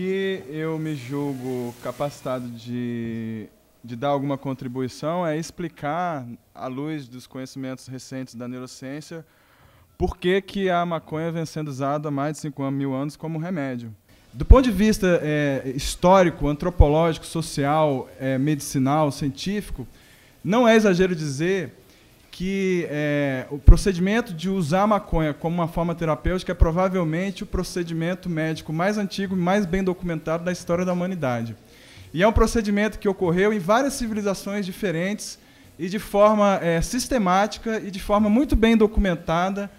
que eu me julgo capacitado de, de dar alguma contribuição é explicar, à luz dos conhecimentos recentes da neurociência, por que, que a maconha vem sendo usada há mais de 5 mil anos como remédio. Do ponto de vista é, histórico, antropológico, social, é, medicinal, científico, não é exagero dizer que é, o procedimento de usar maconha como uma forma terapêutica é provavelmente o procedimento médico mais antigo e mais bem documentado da história da humanidade. E é um procedimento que ocorreu em várias civilizações diferentes e de forma é, sistemática e de forma muito bem documentada.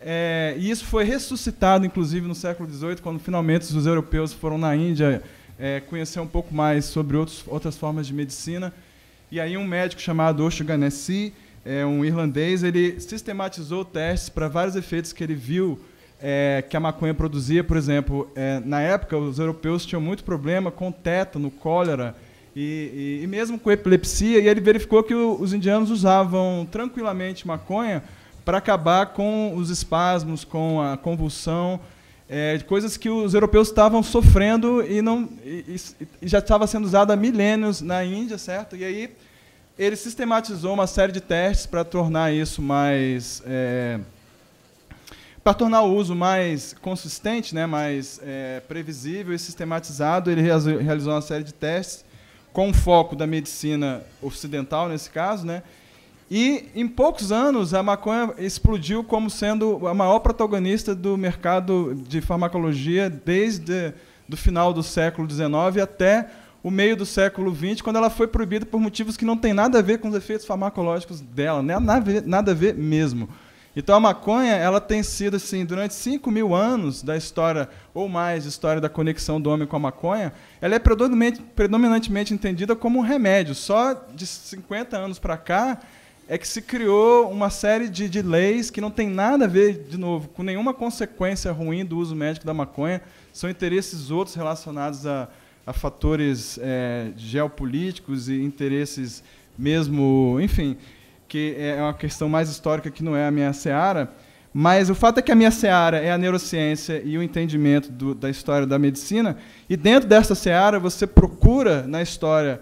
É, e isso foi ressuscitado, inclusive, no século XVIII, quando finalmente os europeus foram na Índia é, conhecer um pouco mais sobre outros, outras formas de medicina. E aí um médico chamado Osho Ganesi é, um irlandês, ele sistematizou testes para vários efeitos que ele viu é, que a maconha produzia. Por exemplo, é, na época, os europeus tinham muito problema com tétano, cólera e, e, e mesmo com epilepsia, e ele verificou que o, os indianos usavam tranquilamente maconha para acabar com os espasmos, com a convulsão, é, coisas que os europeus estavam sofrendo e, não, e, e já estava sendo usado há milênios na Índia, certo? E aí ele sistematizou uma série de testes para tornar isso mais. É, para tornar o uso mais consistente, né, mais é, previsível e sistematizado, ele realizou uma série de testes com foco da medicina ocidental, nesse caso, né, e em poucos anos a maconha explodiu como sendo a maior protagonista do mercado de farmacologia desde do final do século XIX até o meio do século XX, quando ela foi proibida por motivos que não tem nada a ver com os efeitos farmacológicos dela, né? nada, a ver, mesmo. Então a maconha ela tem sido assim durante 5 mil anos da história ou mais história da conexão do homem com a maconha, ela é predominantemente, predominantemente entendida como um remédio. Só de 50 anos para cá é que se criou uma série de, de leis que não tem nada a ver, de novo, com nenhuma consequência ruim do uso médico da maconha. São interesses outros relacionados a a fatores é, geopolíticos e interesses mesmo, enfim, que é uma questão mais histórica que não é a minha seara, mas o fato é que a minha seara é a neurociência e o entendimento do, da história da medicina, e dentro dessa seara você procura na história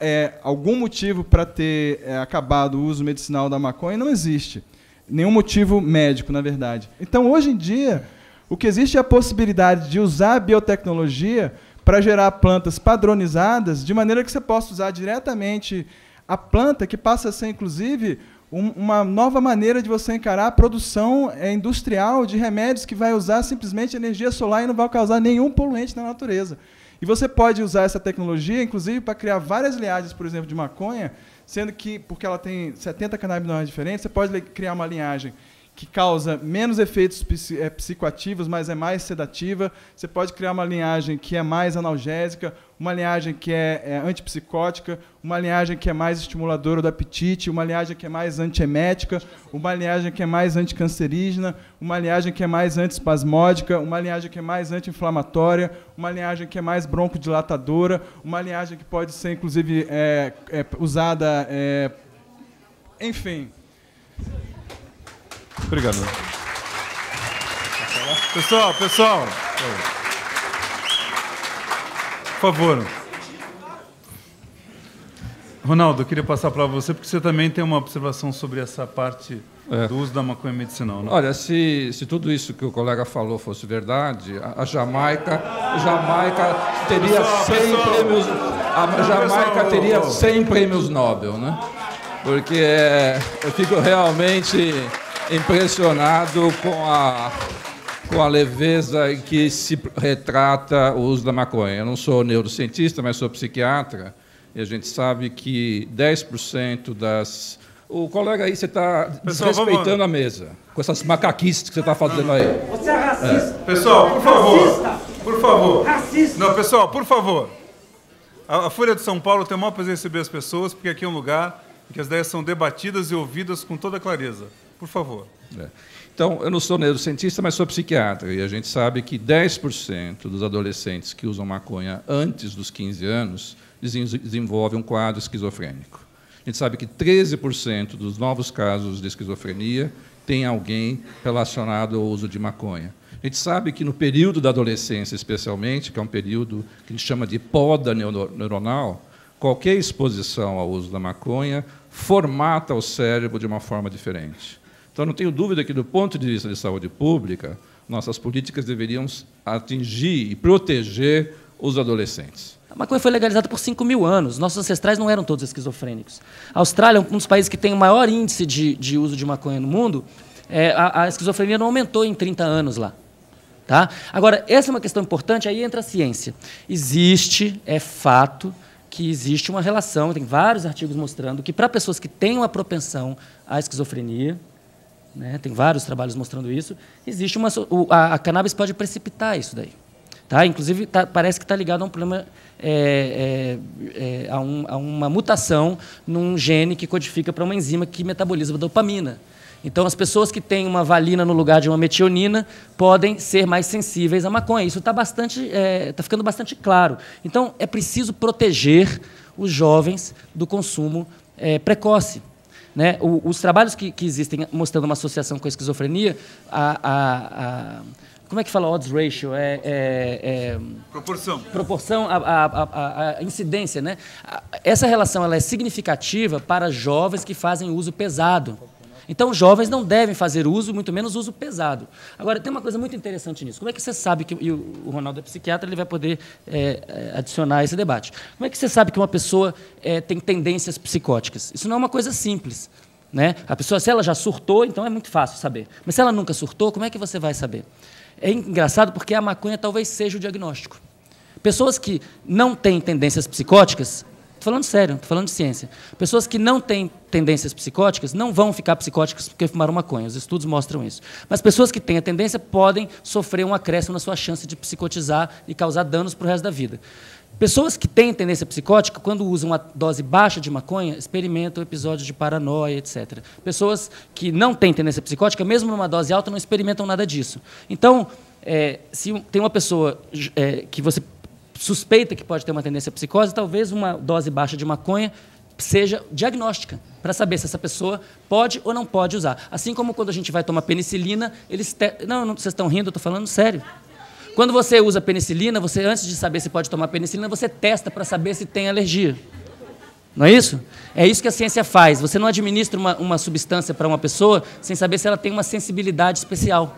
é, algum motivo para ter é, acabado o uso medicinal da maconha, e não existe. Nenhum motivo médico, na verdade. Então, hoje em dia, o que existe é a possibilidade de usar a biotecnologia para gerar plantas padronizadas, de maneira que você possa usar diretamente a planta, que passa a ser, inclusive, um, uma nova maneira de você encarar a produção é, industrial de remédios que vai usar simplesmente energia solar e não vai causar nenhum poluente na natureza. E você pode usar essa tecnologia, inclusive, para criar várias linhagens, por exemplo, de maconha, sendo que, porque ela tem 70 canabinoides diferentes, você pode criar uma linhagem que causa menos efeitos é, psicoativos, mas é mais sedativa. Você pode criar uma linhagem que é mais analgésica, uma linhagem que é, é antipsicótica, uma linhagem que é mais estimuladora do apetite, uma linhagem que é mais antiemética, uma linhagem que é mais anticancerígena, uma linhagem que é mais antiespasmódica, uma linhagem que é mais anti-inflamatória, uma linhagem que é mais broncodilatadora, uma linhagem que pode ser, inclusive, é, é, usada... Enfim, Obrigado. Pessoal, pessoal. Por favor. Ronaldo, eu queria passar para você, porque você também tem uma observação sobre essa parte é. do uso da maconha medicinal. Né? Olha, se, se tudo isso que o colega falou fosse verdade, a, a Jamaica, a Jamaica teria pessoal, 100 pessoal. prêmios, a Jamaica teria 100 prêmios Nobel, né? Porque é, eu fico realmente impressionado com a, com a leveza em que se retrata o uso da maconha. Eu não sou neurocientista, mas sou psiquiatra, e a gente sabe que 10% das. O colega aí, você está desrespeitando vamos... a mesa, com essas macaquices que você está fazendo aí. Você é racista. É. Pessoal, por favor. Racista. Por favor. Racista. Não, pessoal, por favor. A, a Folha de São Paulo tem o maior prazer em receber as pessoas, porque aqui é um lugar em que as ideias são debatidas e ouvidas com toda clareza. Por favor. É. Então, eu não sou neurocientista, mas sou psiquiatra, e a gente sabe que 10% dos adolescentes que usam maconha antes dos 15 anos desenvolvem um quadro esquizofrênico. A gente sabe que 13% dos novos casos de esquizofrenia tem alguém relacionado ao uso de maconha. A gente sabe que no período da adolescência, especialmente, que é um período que a gente chama de poda neuronal, qualquer exposição ao uso da maconha formata o cérebro de uma forma diferente. Então, não tenho dúvida que, do ponto de vista de saúde pública, nossas políticas deveriam atingir e proteger os adolescentes. A maconha foi legalizada por 5 mil anos. Nossos ancestrais não eram todos esquizofrênicos. A Austrália, um dos países que tem o maior índice de, de uso de maconha no mundo, é, a, a esquizofrenia não aumentou em 30 anos lá. Tá? Agora, essa é uma questão importante, aí entra a ciência. Existe, é fato, que existe uma relação, tem vários artigos mostrando que para pessoas que têm uma propensão à esquizofrenia, né, tem vários trabalhos mostrando isso, existe uma a, a cannabis pode precipitar isso daí. Tá? Inclusive, tá, parece que está ligado a um problema, é, é, é, a, um, a, uma mutação num gene que codifica para uma enzima que metaboliza a dopamina. Então, as pessoas que têm uma valina no lugar de uma metionina podem ser mais sensíveis à maconha. Isso está bastante, está é, ficando bastante claro. Então, é preciso proteger os jovens do consumo é, precoce. Né? O, os trabalhos que, que, existem mostrando uma associação com a esquizofrenia, a, a, a como é que fala odds ratio? É, é, é proporção. Proporção, a, a, a, incidência, né? Essa relação ela é significativa para jovens que fazem uso pesado. Então, jovens não devem fazer uso, muito menos uso pesado. Agora, tem uma coisa muito interessante nisso. Como é que você sabe que, e o Ronaldo é psiquiatra, ele vai poder é, é, adicionar esse debate. Como é que você sabe que uma pessoa é, tem tendências psicóticas? Isso não é uma coisa simples. Né? A pessoa, se ela já surtou, então é muito fácil saber. Mas se ela nunca surtou, como é que você vai saber? É engraçado porque a maconha talvez seja o diagnóstico. Pessoas que não têm tendências psicóticas, Estou falando sério, estou falando de ciência. Pessoas que não têm tendências psicóticas não vão ficar psicóticas porque fumaram maconha. Os estudos mostram isso. Mas pessoas que têm a tendência podem sofrer um acréscimo na sua chance de psicotizar e causar danos para o resto da vida. Pessoas que têm tendência psicótica, quando usam uma dose baixa de maconha, experimentam episódios de paranoia, etc. Pessoas que não têm tendência psicótica, mesmo numa dose alta, não experimentam nada disso. Então, é, se tem uma pessoa é, que você suspeita que pode ter uma tendência à psicose, talvez uma dose baixa de maconha seja diagnóstica, para saber se essa pessoa pode ou não pode usar. Assim como quando a gente vai tomar penicilina, eles te... não, não, vocês estão rindo, eu estou falando sério. Quando você usa penicilina, você antes de saber se pode tomar penicilina, você testa para saber se tem alergia. Não é isso? É isso que a ciência faz. Você não administra uma, uma substância para uma pessoa sem saber se ela tem uma sensibilidade especial.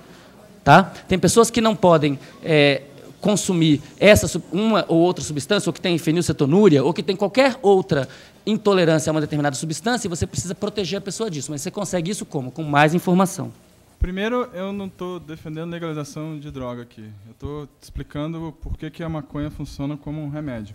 Tá? Tem pessoas que não podem é, consumir essa uma ou outra substância, ou que tem fenilcetonúria, ou que tem qualquer outra intolerância a uma determinada substância, e você precisa proteger a pessoa disso. Mas você consegue isso como? Com mais informação. Primeiro, eu não estou defendendo legalização de droga aqui. Eu estou explicando por que, que a maconha funciona como um remédio.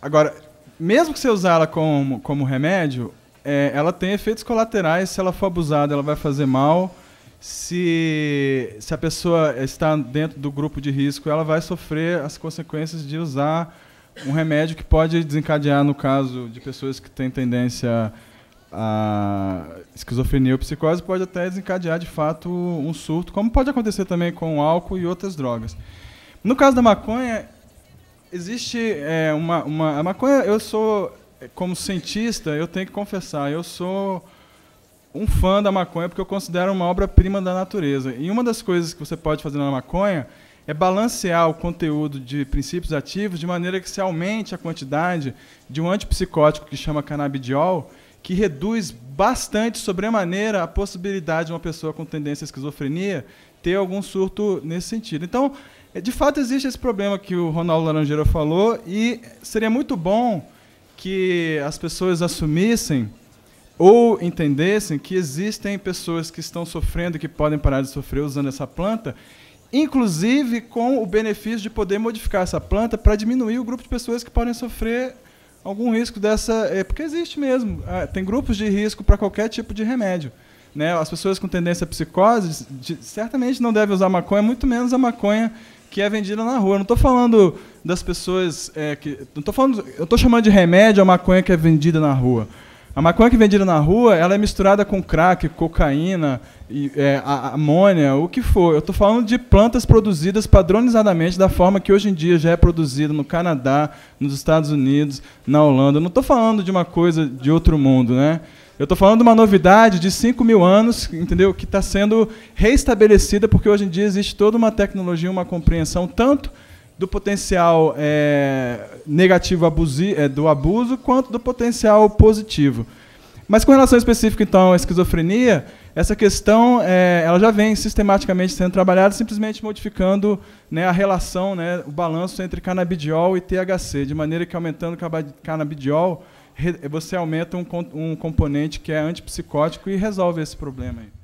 Agora, mesmo que você usar ela como, como remédio, é, ela tem efeitos colaterais. Se ela for abusada, ela vai fazer mal se, se a pessoa está dentro do grupo de risco, ela vai sofrer as consequências de usar um remédio que pode desencadear, no caso de pessoas que têm tendência a esquizofrenia ou psicose, pode até desencadear de fato um surto, como pode acontecer também com álcool e outras drogas. No caso da maconha, existe é, uma, uma. A maconha, eu sou, como cientista, eu tenho que confessar, eu sou um fã da maconha porque eu considero uma obra-prima da natureza. E uma das coisas que você pode fazer na maconha é balancear o conteúdo de princípios ativos de maneira que se aumente a quantidade de um antipsicótico que chama canabidiol, que reduz bastante, sobremaneira, a possibilidade de uma pessoa com tendência à esquizofrenia ter algum surto nesse sentido. Então, é, de fato, existe esse problema que o Ronaldo Laranjeira falou e seria muito bom que as pessoas assumissem ou entendessem que existem pessoas que estão sofrendo e que podem parar de sofrer usando essa planta, inclusive com o benefício de poder modificar essa planta para diminuir o grupo de pessoas que podem sofrer algum risco dessa. É, porque existe mesmo. É, tem grupos de risco para qualquer tipo de remédio. Né? As pessoas com tendência à psicose de, certamente não devem usar maconha, muito menos a maconha que é vendida na rua. Não estou falando das pessoas é, que. Não tô falando, eu estou chamando de remédio a maconha que é vendida na rua. A maconha que é vendida na rua, ela é misturada com crack, cocaína, e, é, amônia, o que for. Eu estou falando de plantas produzidas padronizadamente da forma que hoje em dia já é produzida no Canadá, nos Estados Unidos, na Holanda. Eu não estou falando de uma coisa de outro mundo, né? Eu estou falando de uma novidade de 5 mil anos, entendeu? Que está sendo reestabelecida porque hoje em dia existe toda uma tecnologia, uma compreensão tanto do potencial é, negativo abusi, é, do abuso quanto do potencial positivo. Mas com relação específica então à esquizofrenia, essa questão é, ela já vem sistematicamente sendo trabalhada, simplesmente modificando né, a relação, né, o balanço entre canabidiol e THC, de maneira que aumentando o canabidiol você aumenta um, um componente que é antipsicótico e resolve esse problema aí.